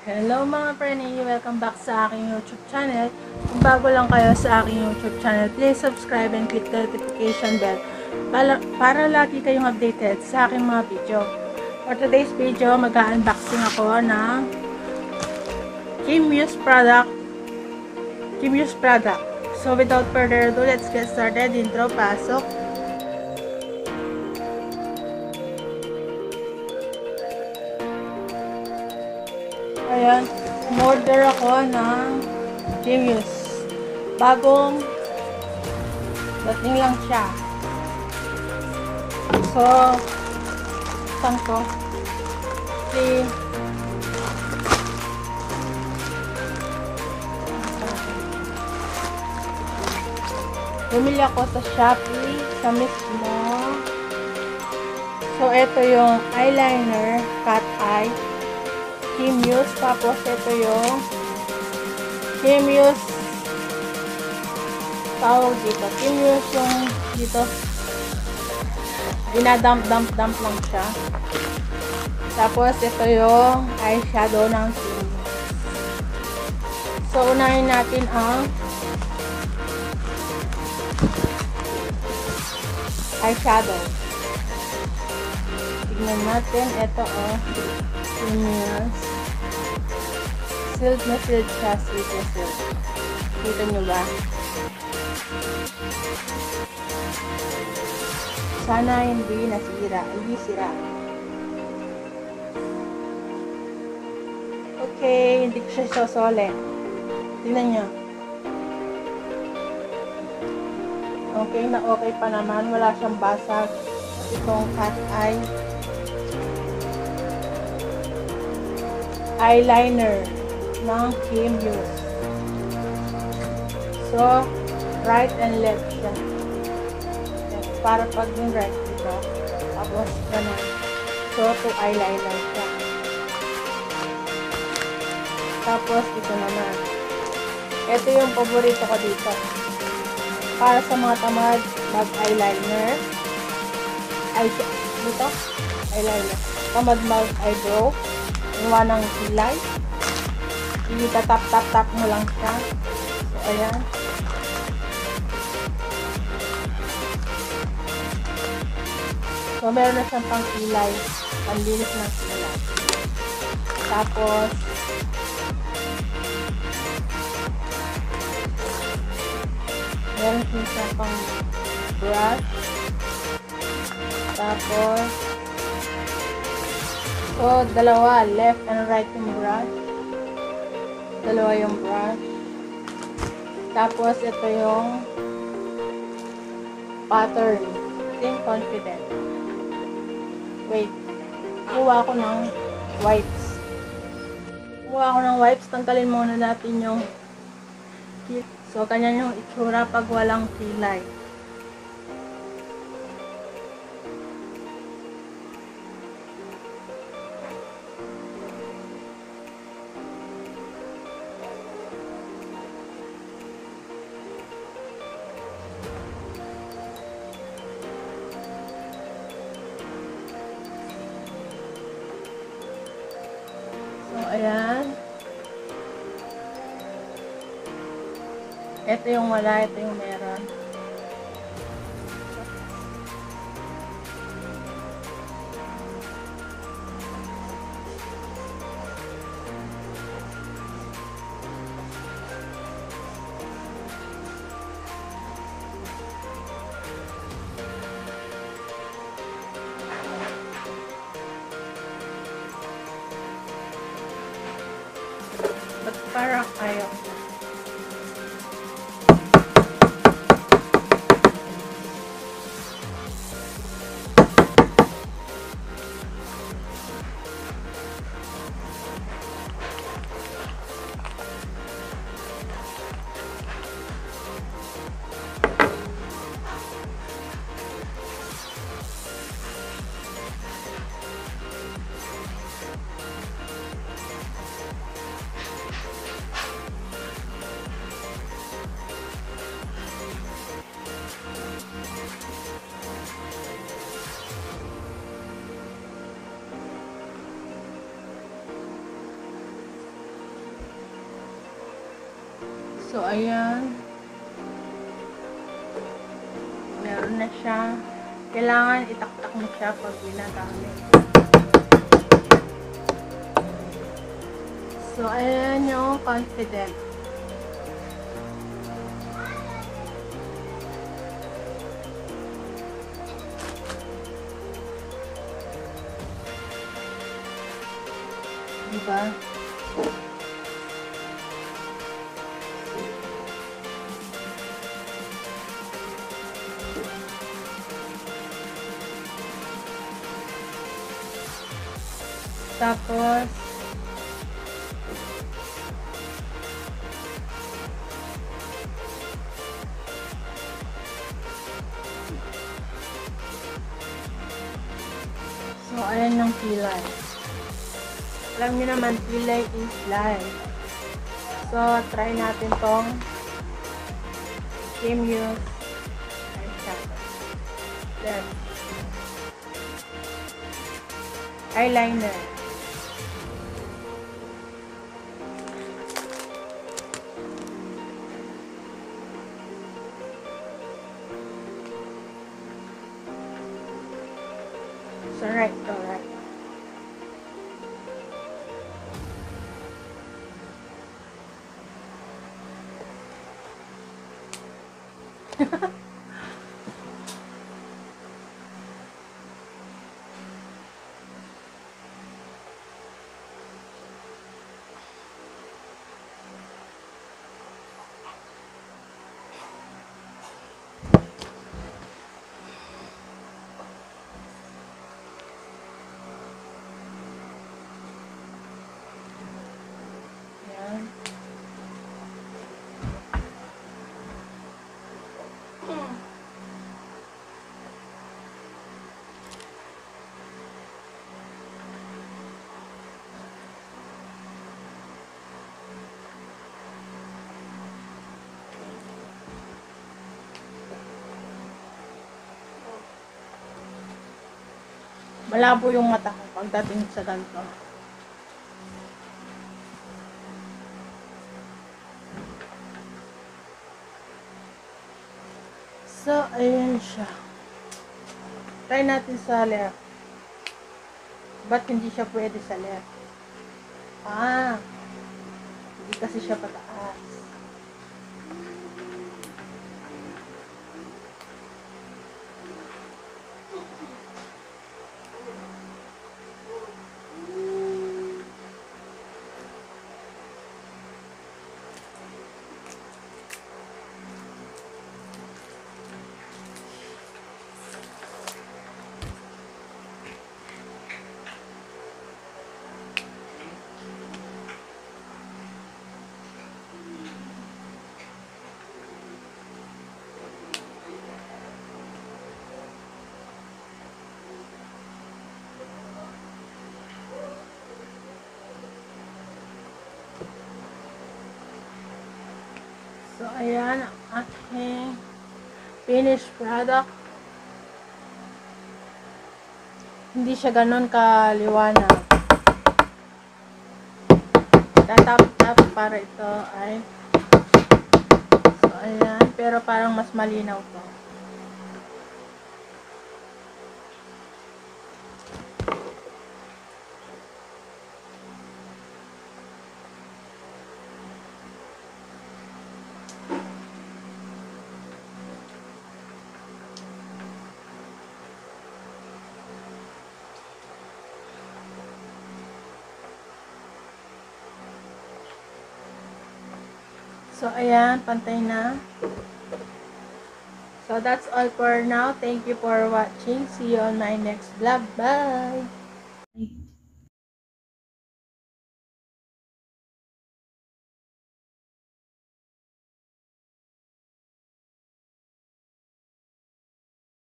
Hello mga preni! Welcome back sa aking YouTube channel. Kung bago lang kayo sa aking YouTube channel, please subscribe and click the notification bell para, para lagi kayong updated sa aking mga video. For today's video, mag-unboxing ako ng Kim Muse product. Kim Muse product. So without further ado, let's get started. Intro, pasok. Ayan, order ako ng Genius. Bagong dating lang siya. So, saan ko? Si Bumili ako sa Shopee, sa mismo. So, ito yung eyeliner, cat eye. Hemius. Tapos, ito yung Hemius tawag dito. Hemius yung dito dinadump-dump-dump lang siya. Tapos, ito yung eyeshadow ng Hemius. So, unahin natin ang eyeshadow. Tignan natin. Ito, oh. Hemius. Silk na silk siya. Silk na silk. Kita nyo ba? Sana hindi nasira. Hindi sira. Okay, hindi ko siya sosole. Tingnan nyo. Okay na okay pa naman. Wala siyang basag. Itong cat eye. eyeliner ng Kim Hughes. So, right and left siya. Para pag yung right, diba? Tapos, ganun. So, to eyeliner siya. Tapos, ito naman. Ito yung paborito ko dito. Para sa mga tamad, mag-eyeliner. Ay, dito? Eyeliner. Tamad mag-eyebrow. Gawa ng kilay. Itatap-tap-tap mo lang siya. So, ayan. So, meron na siyang pang kilay. Panlinis ng kilay. Tapos, meron din siyang pang brush. Tapos, So, dalawa. Left and right yung brush. Dalawa yung brush. Tapos, ito yung pattern. Think confident. Wait. Kuha ako ng wipes. Kuha ako ng wipes. Tanggalin muna natin yung So, kanya yung itsura pag walang kilay. Ayan. Ito yung wala, ito yung meron. Ba't parang ayaw ko? So, ayan. Meron na siya. Kailangan itaktak mo siya pag ginagamit. So, ayan yung confident. Diba? Tapos, So, ayan yung pilay. Alam niyo naman, pilay is life. So, try natin tong Kim Use. Then, eyeliner. So, right, Malabo yung mata ko pagdating sa ganito. So, ayan siya. Try natin sa left. Ba't hindi siya pwede sa left? Ah, hindi kasi siya pataas. So, ayan ang aking finished product. Hindi siya ganun kaliwanag. Tatap-tap para ito ay So, ayan. Pero parang mas malinaw to. So, ayan, pantay na. So, that's all for now. Thank you for watching. See you on my next vlog. Bye!